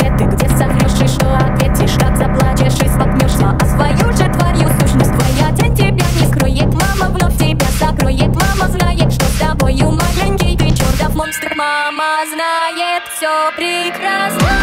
запреты Где соврешь и что ответишь, как заплачешь и споткнешься А свою же твою сущность твоя тень тебя не скроет. Мама вновь тебя закроет, мама знает, что с тобою маленький Ты чертов монстр, мама знает все прекрасно.